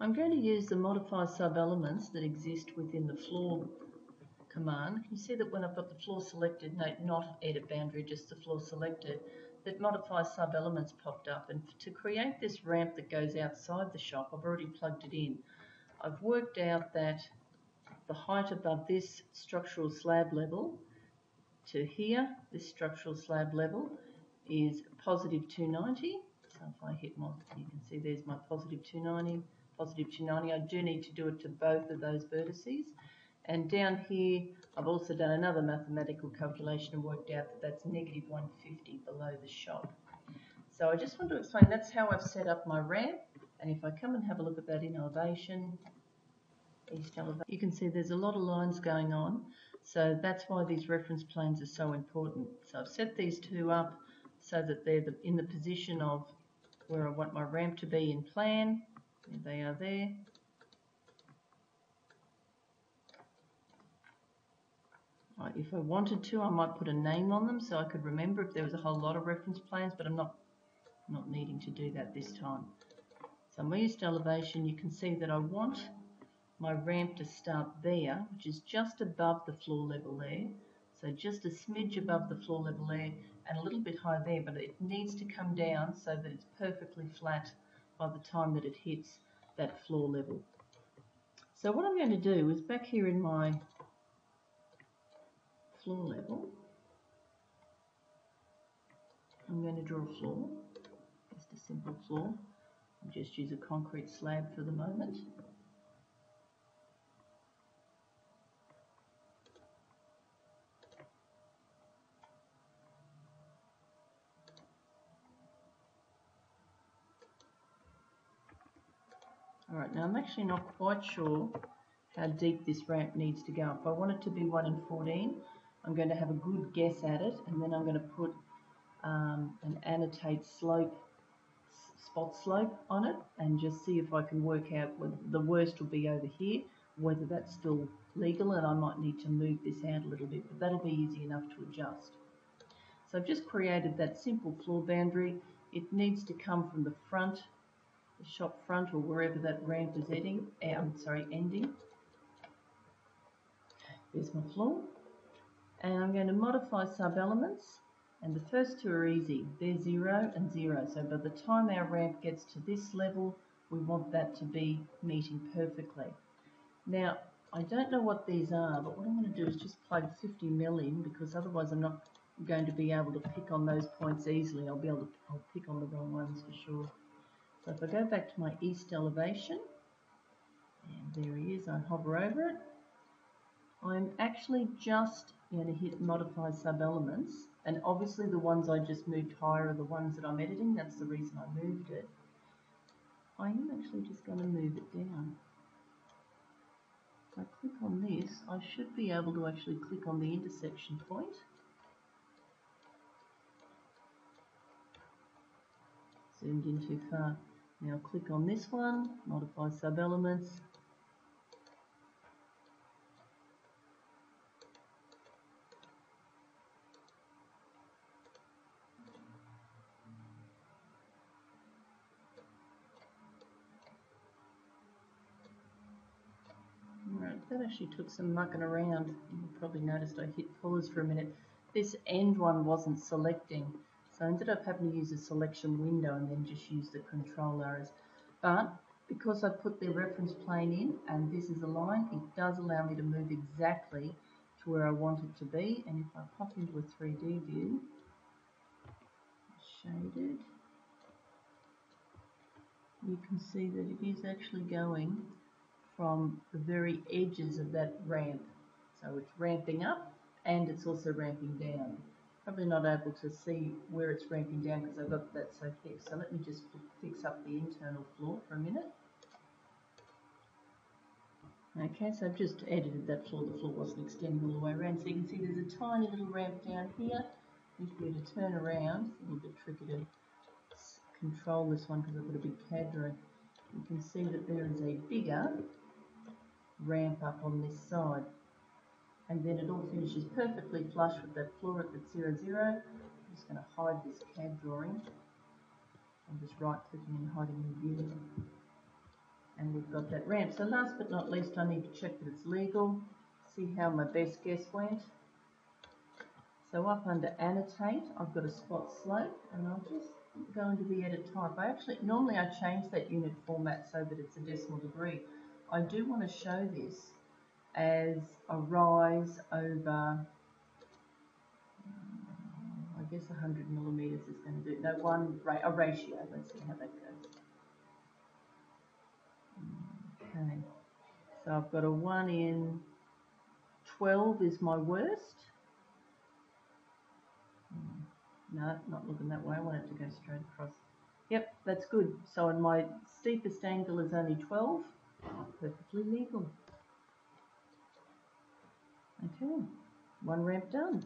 I'm going to use the modify sub-elements that exist within the floor command. You see that when I've got the floor selected, note not edit boundary, just the floor selected, that modify sub-elements popped up. And to create this ramp that goes outside the shop, I've already plugged it in. I've worked out that the height above this structural slab level to here, this structural slab level, is positive 290. So if I hit my, you can see there's my positive 290, positive 290. I do need to do it to both of those vertices. And down here, I've also done another mathematical calculation and worked out that that's negative 150 below the shop. So I just want to explain that's how I've set up my ramp. And if I come and have a look at that in elevation, east elevation, you can see there's a lot of lines going on. So that's why these reference planes are so important. So I've set these two up so that they're the, in the position of where I want my ramp to be in plan. They are there. Uh, if I wanted to, I might put a name on them so I could remember if there was a whole lot of reference planes, but I'm not, not needing to do that this time. So my east elevation, you can see that I want my ramp to start there, which is just above the floor level there. So just a smidge above the floor level there and a little bit high there, but it needs to come down so that it's perfectly flat by the time that it hits that floor level. So what I'm going to do is back here in my floor level, I'm going to draw a floor, just a simple floor. I'll just use a concrete slab for the moment. Alright, now I'm actually not quite sure how deep this ramp needs to go. If I want it to be 1 in 14, I'm going to have a good guess at it, and then I'm going to put um, an annotate slope, spot slope on it, and just see if I can work out whether the worst will be over here, whether that's still legal, and I might need to move this out a little bit, but that'll be easy enough to adjust. So I've just created that simple floor boundary. It needs to come from the front, shop front, or wherever that ramp is ending. Eh, I'm sorry, ending. There's my floor and I'm going to modify sub-elements and the first two are easy. They're 0 and 0. So by the time our ramp gets to this level, we want that to be meeting perfectly. Now, I don't know what these are, but what I'm going to do is just plug 50 mil in because otherwise I'm not going to be able to pick on those points easily. I'll be able to I'll pick on the wrong ones for sure. So if I go back to my east elevation, and there he is, I hover over it, I'm actually just going to hit modify sub-elements and obviously the ones I just moved higher are the ones that I'm editing that's the reason I moved it. I am actually just going to move it down. If I click on this I should be able to actually click on the intersection point. Zoomed in too far now click on this one modify sub-elements that actually took some mucking around. You probably noticed I hit pause for a minute. This end one wasn't selecting, so I ended up having to use a selection window and then just use the control arrows. But because I've put the reference plane in and this is a line, it does allow me to move exactly to where I want it to be. And if I pop into a 3D view, shaded, you can see that it is actually going from the very edges of that ramp. So it's ramping up and it's also ramping down. Probably not able to see where it's ramping down because I've got that so thick. So let me just fix up the internal floor for a minute. Okay, so I've just edited that floor. The floor wasn't extending all the way around. So you can see there's a tiny little ramp down here. If we to turn around, it's a little bit tricky to control this one because I've got a big CAD drawing. You can see that there is a bigger ramp up on this side. And then it all finishes perfectly flush with that floor at 0, 0. I'm just going to hide this CAD drawing. I'm just right clicking and hiding the view. And we've got got that ramp. So last but not least, I need to check that it's legal, see how my best guess went. So up under annotate, I've got a spot slope and I'll just go into the edit type. I actually, normally I change that unit format so that it's a decimal degree. I do want to show this as a rise over, I guess 100 millimeters is going to do, no, one, a ratio. Let's see how that goes. Okay, so I've got a 1 in 12 is my worst. Hmm, no, not looking that way. I want it to go straight across. Yep, that's good. So my steepest angle is only 12. Perfectly legal. Okay, one ramp done.